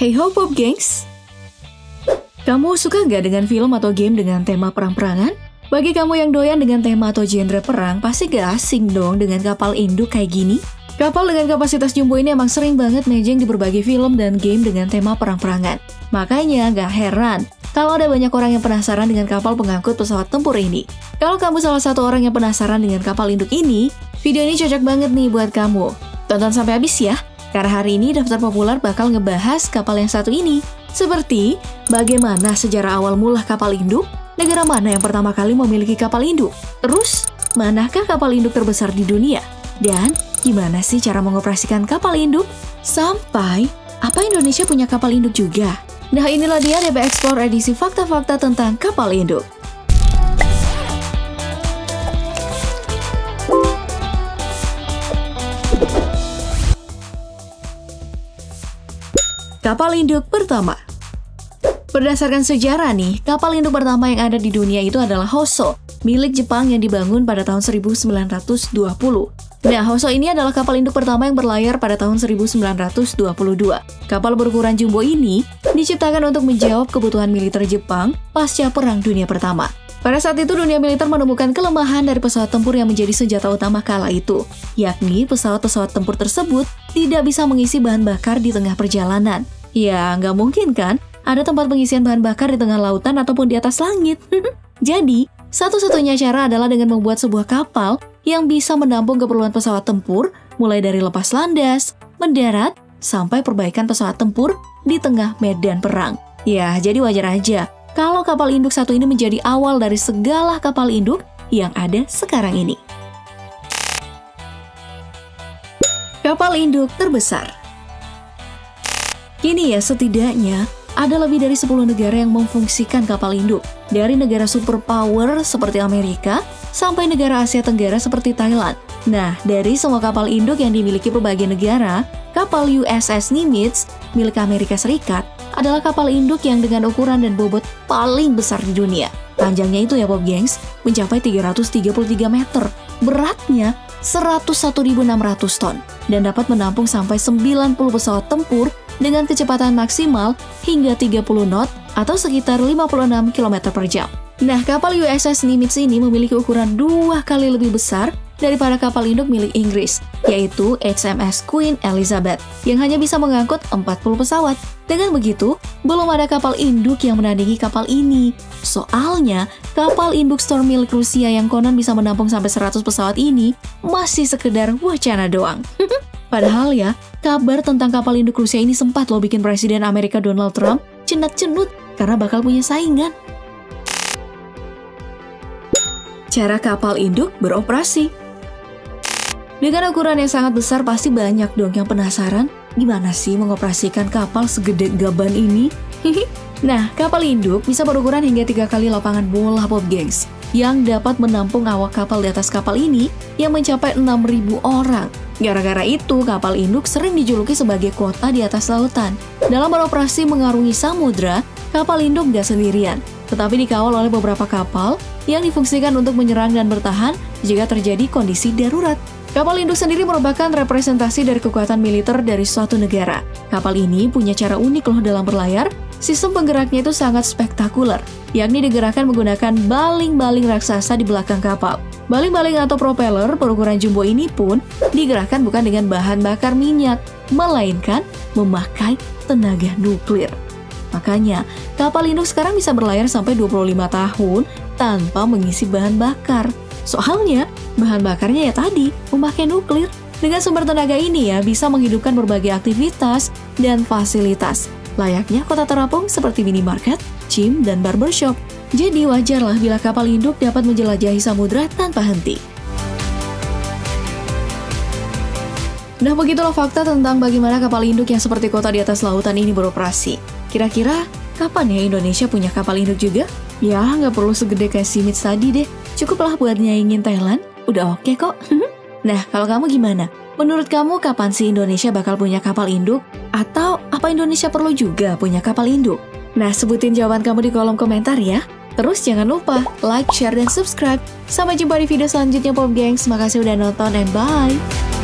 Hey ho Pop Gengs! Kamu suka nggak dengan film atau game dengan tema perang-perangan? Bagi kamu yang doyan dengan tema atau genre perang, pasti gak asing dong dengan kapal induk kayak gini. Kapal dengan kapasitas jumbo ini emang sering banget mejeng di berbagai film dan game dengan tema perang-perangan. Makanya gak heran kalau ada banyak orang yang penasaran dengan kapal pengangkut pesawat tempur ini. Kalau kamu salah satu orang yang penasaran dengan kapal induk ini, video ini cocok banget nih buat kamu. Tonton sampai habis ya, karena hari ini daftar populer bakal ngebahas kapal yang satu ini. Seperti bagaimana sejarah awal mula kapal induk, negara mana yang pertama kali memiliki kapal induk, terus manakah kapal induk terbesar di dunia, dan gimana sih cara mengoperasikan kapal induk, sampai apa Indonesia punya kapal induk juga. Nah inilah dia DB Explore edisi fakta-fakta tentang kapal induk. Kapal induk pertama Berdasarkan sejarah nih, kapal induk pertama yang ada di dunia itu adalah Hoso, milik Jepang yang dibangun pada tahun 1920. Nah, Hoso ini adalah kapal induk pertama yang berlayar pada tahun 1922. Kapal berukuran jumbo ini diciptakan untuk menjawab kebutuhan militer Jepang pasca Perang Dunia Pertama. Pada saat itu, dunia militer menemukan kelemahan dari pesawat tempur yang menjadi senjata utama kala itu, yakni pesawat-pesawat tempur tersebut tidak bisa mengisi bahan bakar di tengah perjalanan. Ya, nggak mungkin kan? Ada tempat pengisian bahan bakar di tengah lautan ataupun di atas langit. Jadi, satu-satunya cara adalah dengan membuat sebuah kapal yang bisa menampung keperluan pesawat tempur, mulai dari lepas landas, mendarat, sampai perbaikan pesawat tempur di tengah medan perang. Ya, jadi wajar aja kalau kapal induk satu ini menjadi awal dari segala kapal induk yang ada sekarang ini. Kapal induk terbesar Kini ya setidaknya ada lebih dari 10 negara yang memfungsikan kapal induk. Dari negara superpower seperti Amerika, sampai negara Asia Tenggara seperti Thailand. Nah, dari semua kapal induk yang dimiliki berbagai negara, kapal USS Nimitz milik Amerika Serikat adalah kapal induk yang dengan ukuran dan bobot paling besar di dunia. Panjangnya itu ya Bob Gengs, mencapai 333 meter. Beratnya 101.600 ton dan dapat menampung sampai 90 pesawat tempur dengan kecepatan maksimal hingga 30 knot atau sekitar 56 km per jam. Nah, kapal USS Nimitz ini memiliki ukuran dua kali lebih besar daripada kapal induk milik Inggris, yaitu HMS Queen Elizabeth, yang hanya bisa mengangkut 40 pesawat. Dengan begitu, belum ada kapal induk yang menandingi kapal ini. Soalnya, kapal induk Storm milik Rusia yang konon bisa menampung sampai 100 pesawat ini masih sekedar wacana doang. Padahal ya, kabar tentang kapal induk Rusia ini sempat loh bikin Presiden Amerika Donald Trump cenut-cenut karena bakal punya saingan. Cara kapal induk beroperasi Dengan ukuran yang sangat besar pasti banyak dong yang penasaran gimana sih mengoperasikan kapal segede gaban ini? nah, kapal induk bisa berukuran hingga tiga kali lapangan bola pop gengs yang dapat menampung awak kapal di atas kapal ini yang mencapai 6.000 orang. Gara-gara itu, kapal induk sering dijuluki sebagai kota di atas lautan. Dalam beroperasi mengarungi samudra, kapal induk gak sendirian, tetapi dikawal oleh beberapa kapal yang difungsikan untuk menyerang dan bertahan jika terjadi kondisi darurat. Kapal induk sendiri merupakan representasi dari kekuatan militer dari suatu negara. Kapal ini punya cara unik loh dalam berlayar. Sistem penggeraknya itu sangat spektakuler, yakni digerakkan menggunakan baling-baling raksasa di belakang kapal. Baling-baling atau propeller berukuran jumbo ini pun digerakkan bukan dengan bahan bakar minyak, melainkan memakai tenaga nuklir. Makanya, kapal induk sekarang bisa berlayar sampai 25 tahun tanpa mengisi bahan bakar. Soalnya, bahan bakarnya ya tadi, memakai nuklir. Dengan sumber tenaga ini ya bisa menghidupkan berbagai aktivitas dan fasilitas. Layaknya kota terapung seperti minimarket, gym, dan barbershop. Jadi wajarlah bila kapal induk dapat menjelajahi samudra tanpa henti. Nah begitulah fakta tentang bagaimana kapal induk yang seperti kota di atas lautan ini beroperasi. Kira-kira kapan ya Indonesia punya kapal induk juga? Ya, nggak perlu segede kayak Simit tadi deh. Cukuplah buat nyaingin Thailand, udah oke okay kok. nah, kalau kamu gimana? Menurut kamu kapan sih Indonesia bakal punya kapal induk? Atau apa Indonesia perlu juga punya kapal induk? Nah, sebutin jawaban kamu di kolom komentar ya. Terus jangan lupa like, share, dan subscribe. Sampai jumpa di video selanjutnya Pop Gengs. Makasih udah nonton and bye!